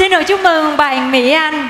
Xin được chúc mừng bạn Mỹ Anh.